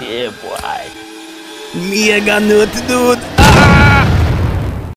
yeah, boy. Mega nut, dude.